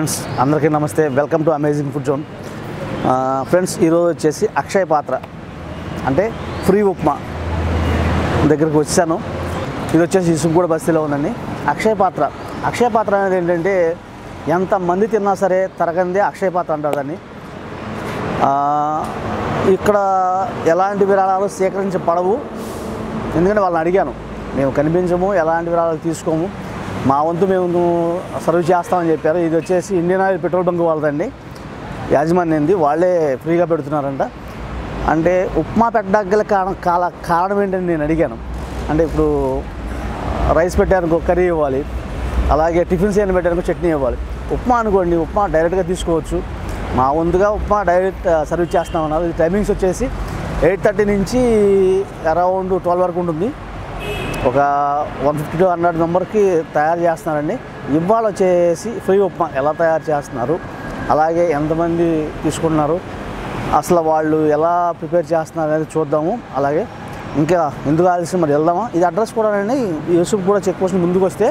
Friends అందరికీ నమస్తే. Welcome to amazing food zone friends ఈరోజు వచ్చేసి అక్షయ పాత్ర అంటే ఫ్రీ ఉప్మా దగ్గరికి వచ్చాను. ఇది వచ్చేసి ఇసుగూడ బస్తీలో ఉందండి. అక్షయ పాత్ర. అక్షయ పాత్ర అనేది ఏంటంటే ఎంతమంది తిన్నా సరే తరగందే అక్షయ పాత్ర అంటారు దాన్ని. ఇక్కడ ఎలాంటి విరాళాలు సేకరించబడవు ఎందుకంటే వాళ్ళని అడిగాను. మేము కనిపించము ఎలాంటి విరాళాలు తీసుకోము. మా వంతు మేము సర్వ్ చేస్తామని చెప్పారు. ఇది వచ్చేసి ఇండియన్ ఆయిల్ పెట్రోల్ బంక్ వాళ్ళదండి. యాజమాన్యంది వాళ్ళే ఫ్రీగా పెడుతున్నారంట. అంటే ఉప్మా పెట్టడానికి కారణం కాల కారణం ఏంటని నేను అడిగాను. అంటే ఇప్పుడు రైస్ పెట్టడానికి కర్రీ ఇవ్వాలి. అలాగే టిఫిన్స్ ఏమైనా పెట్టానుకో చట్నీ ఇవ్వాలి. ఉప్మా అనుకోండి ఉప్మా డైరెక్ట్గా తీసుకోవచ్చు. మా వంతుగా ఉప్మా డైరెక్ట్ సర్వీస్ చేస్తామన్నారు. ఇది టైమింగ్స్ వచ్చేసి ఎయిట్ థర్టీ నుంచి అరౌండ్ ట్వెల్వ్ వరకు ఉంటుంది. ఒక వన్ ఫిఫ్టీ టు హండ్రెడ్ మెంబర్కి తయారు చేస్తున్నారండి. ఇవాళ వచ్చేసి ఫ్రీ ఉప్మా ఎలా తయారు చేస్తున్నారు? అలాగే ఎంతమంది తీసుకుంటున్నారు? అసలు వాళ్ళు ఎలా ప్రిపేర్ చేస్తున్నారు అనేది చూద్దాము. అలాగే ఇంకా ఎందుకు ఆలస్యం మరి వెళ్దామా? ఇది అడ్రస్ కూడా అండి. యూసుఫ్ కూడా చెక్ పోస్ట్ ముందుకు వస్తే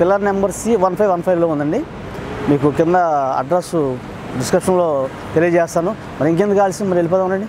pillar number C one five one ఫైవ్లో ఉందండి. మీకు కింద అడ్రస్ డిస్క్రిప్షన్లో తెలియజేస్తాను. మరి ఇంకెందుకు ఆలస్యం? మరి వెళ్ళిపోదామండి అండి.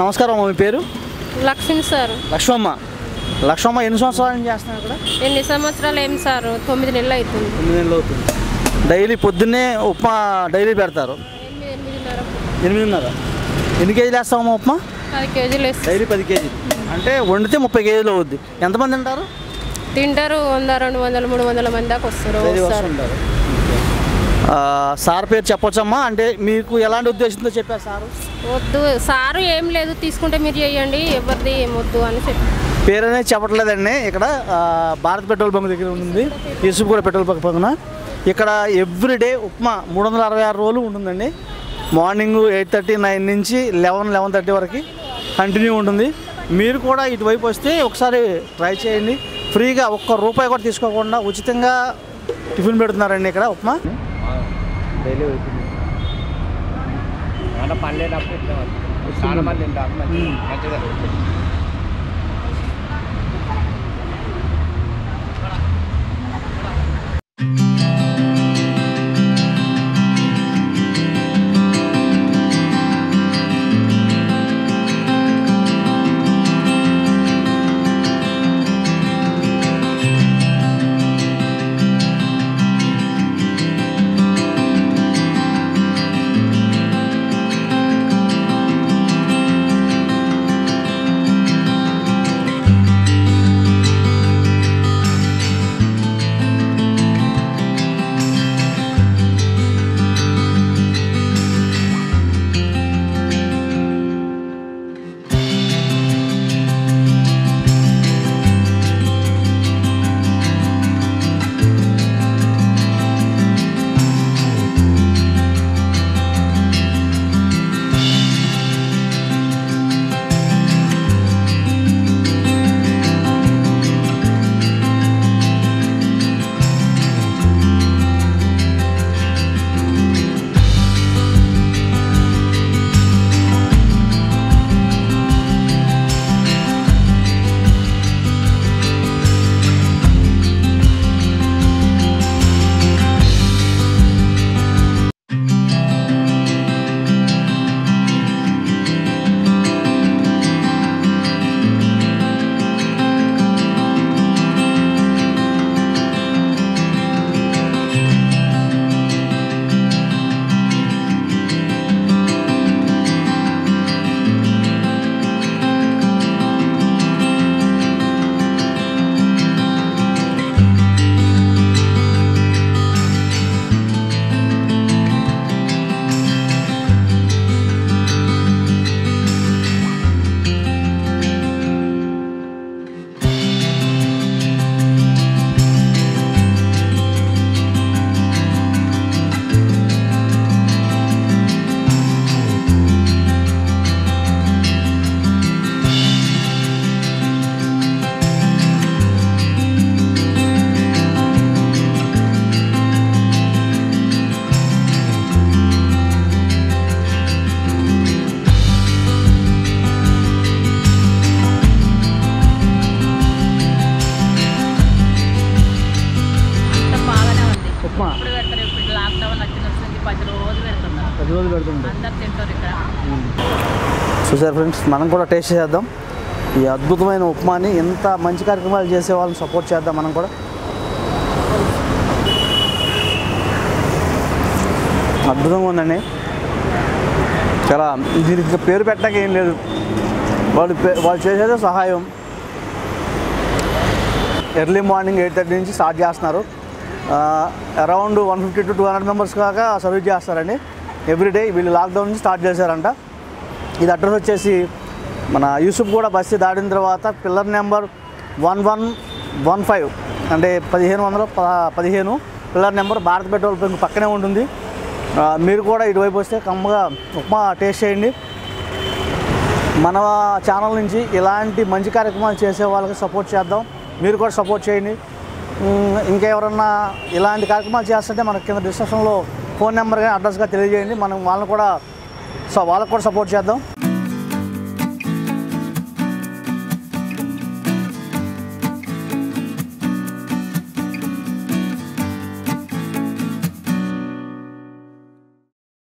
నమస్కారం అమ్మ మీ పేరు? లక్ష్మి సార్. లక్ష్మమ్మ. లక్ష్మమ్మ ఎన్ని సంవత్సరాల చేస్తున్నారు ఇక్కడ? ఎన్ని సంవత్సరాలు ఏం సార్? తొమ్మిది నెలలు అవుతుంది. ఎనిమిది నెలలు అవుతుంది. డైలీ పొద్దున్నే ఉప్మా డైలీ పెడతారు. ఎనిమిది ఎనిమిదిన్నర. ఎన్ని కేజీలు వేస్తామమ్మా ఉప్మా? పది కేజీలు డైలీ పది కేజీలు. అంటే వండితే ముప్పై కేజీలు అవుద్ది. ఎంతమంది తింటారు? తింటారు వంద రెండు వందలు మూడు వందల మంది దాకా వస్తారు డైలీ వస్తారు వస్తుంటారు ఆ, సార్ పేరు చెప్పొచ్చమ్మా? అంటే మీకు ఎలాంటి ఉద్దేశంతో చెప్పారు సారు? వద్దు సారు ఏం లేదు తీసుకుంటే మీరు చేయండి ఎవరిది ఏం వద్దు అని చెప్పి. పేరు అనేది చెప్పట్లేదండి ఇక్కడ. భారత్ పెట్రోల్ బంక్ దగ్గర ఉంది యూసుఫ్గూడ పెట్రోల్ బంక్ పక్కన. ఇక్కడ ఎవ్రీడే ఉప్మా మూడు వందల అరవై ఆరు రోజులు ఉంటుందండి. మార్నింగ్ ఎయిట్ థర్టీ నైన్ నుంచి లెవెన్ లెవెన్ థర్టీ వరకు కంటిన్యూ ఉంటుంది. మీరు కూడా ఇటువైపు వస్తే ఒకసారి ట్రై చేయండి. ఫ్రీగా ఒక్క రూపాయి కూడా తీసుకోకుండా ఉచితంగా టిఫిన్ పెడుతున్నారండి ఇక్కడ ఉప్మా. డైలీ అంటే పనిలేనప్పుడు ఇట్లా వస్తుంది. చాలా మంది తింటారు మంచిగా పెడుతుంటారు. అందరు తింటారు ఇక్కడ. చూసారు ఫ్రెండ్స్ మనం కూడా టేస్ట్ చేద్దాం. ఈ అద్భుతమైన ఉప్మాని ఎంత మంచి కార్యక్రమాలు చేసే వాళ్ళని సపోర్ట్ చేద్దాం మనం కూడా. అద్భుతంగా ఉందండి. చాలా దీనికి పేరు పెట్టడానికి ఏం లేదు. వాళ్ళు వాళ్ళు చేసేదే సహాయం. ఎర్లీ మార్నింగ్ ఎయిట్ థర్టీ నుంచి స్టార్ట్ చేస్తున్నారు. Around one fifty to two hundred members కాక సర్వీస్ చేస్తారండి. ఎవ్రీడే వీళ్ళు లాక్డౌన్ నుంచి స్టార్ట్ చేశారంట. ఇది అడ్రస్ వచ్చేసి మన యూసుఫ్ కూడా బస్సు దాటిన తర్వాత pillar number one one one five అంటే పదిహేను వందల పదిహేను. Pillar number Bharat petrol bunk పక్కనే ఉంటుంది. మీరు కూడా ఇటువైపు వస్తే కమ్మగా ఉప్మా టేస్ట్ చేయండి. మన ఛానల్ నుంచి ఇలాంటి మంచి కార్యక్రమాలు చేసే వాళ్ళకి సపోర్ట్ చేద్దాం. మీరు కూడా సపోర్ట్ చేయండి. ఇంకెవరన్నా ఇలాంటి కార్యక్రమాలు చేస్తుంటే మనకి కింద డిస్క్రిప్షన్లో ఫోన్ నెంబర్ కానీ అడ్రస్గా తెలియజేయండి. మనం వాళ్ళని కూడా సో వాళ్ళకు కూడా సపోర్ట్ చేద్దాం.